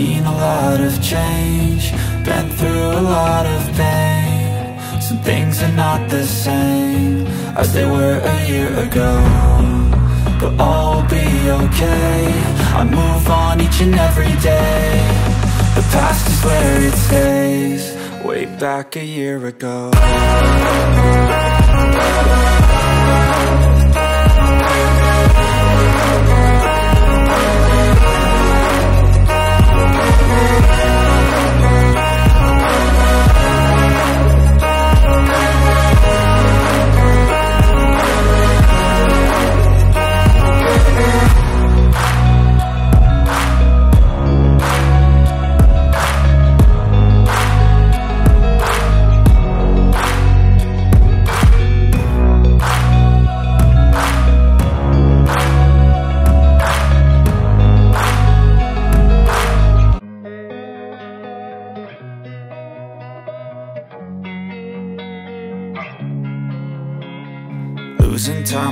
Seen a lot of change, been through a lot of pain. Some things are not the same as they were a year ago But all will be okay, I move on each and every day. The past is where it stays, way back a year ago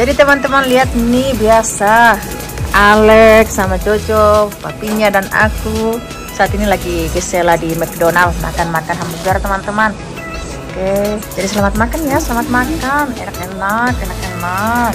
Jadi teman-teman lihat nih biasa Alex sama Jojo, papinya dan aku saat ini lagi gesela di McDonald makan-makan hamburger teman-teman. Oke, jadi selamat makan ya, selamat makan, enak-enak, enak-enak.